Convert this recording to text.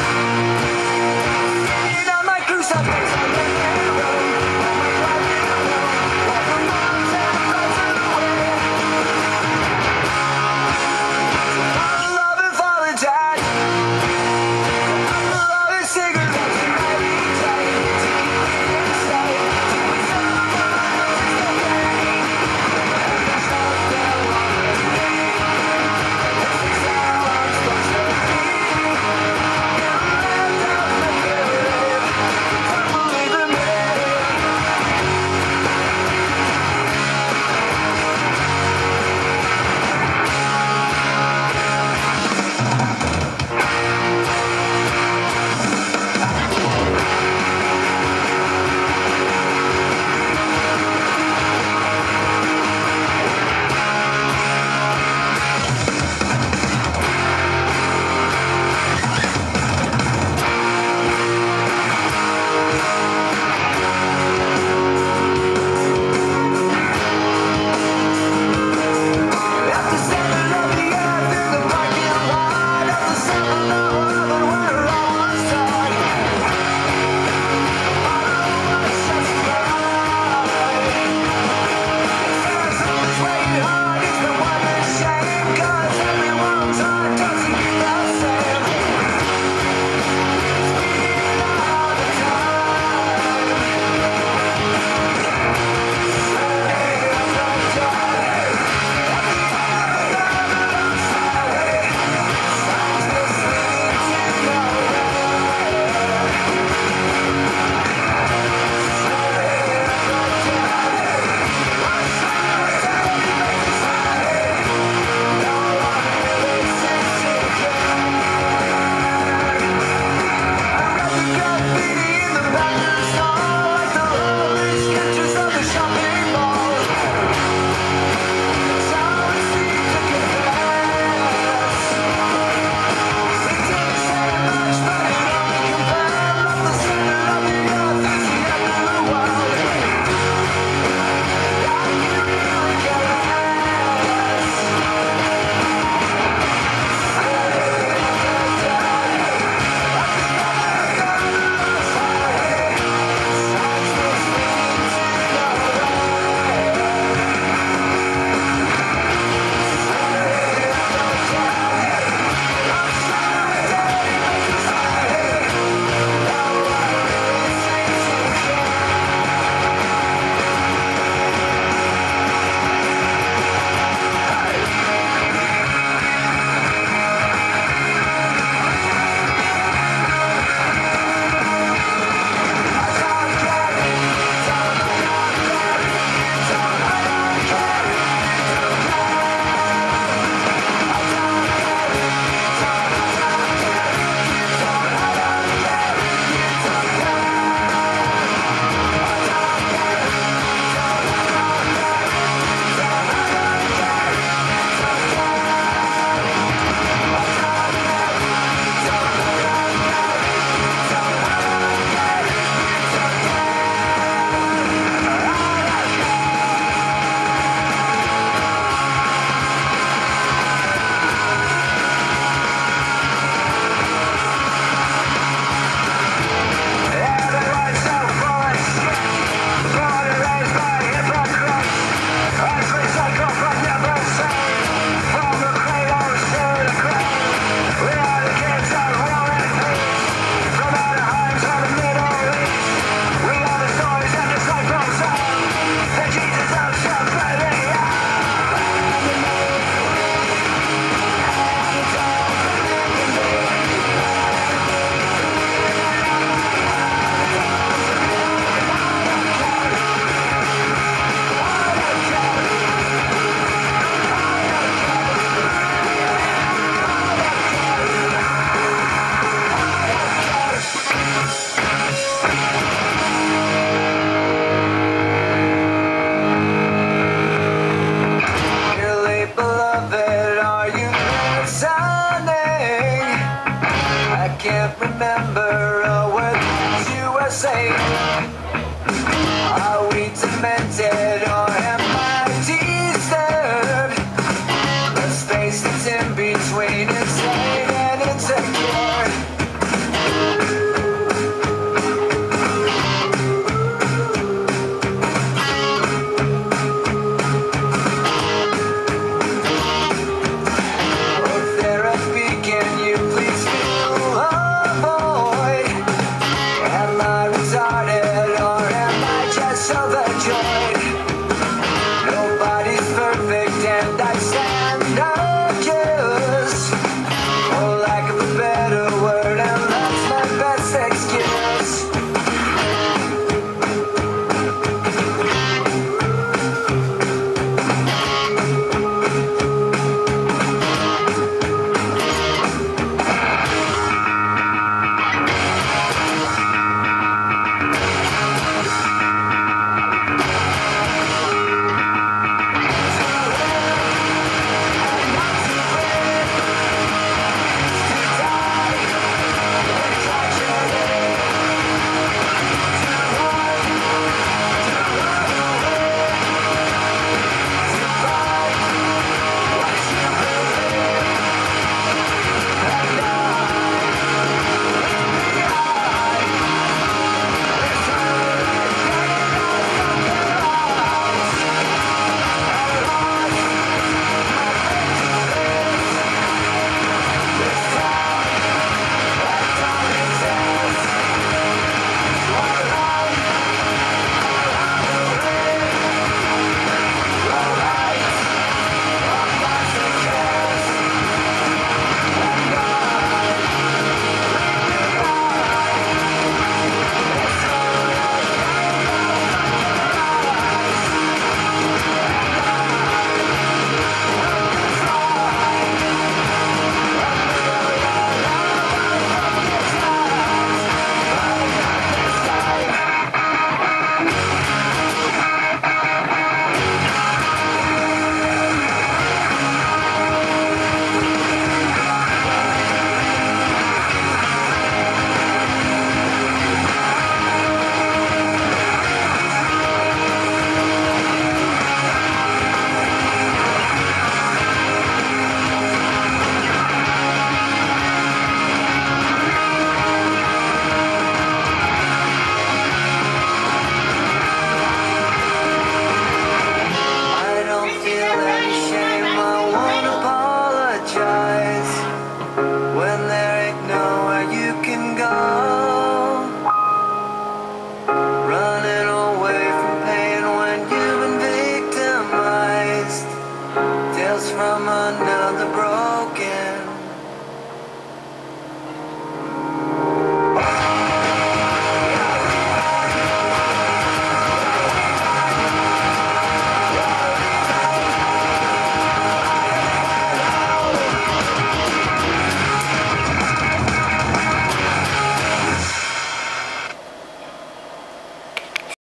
Música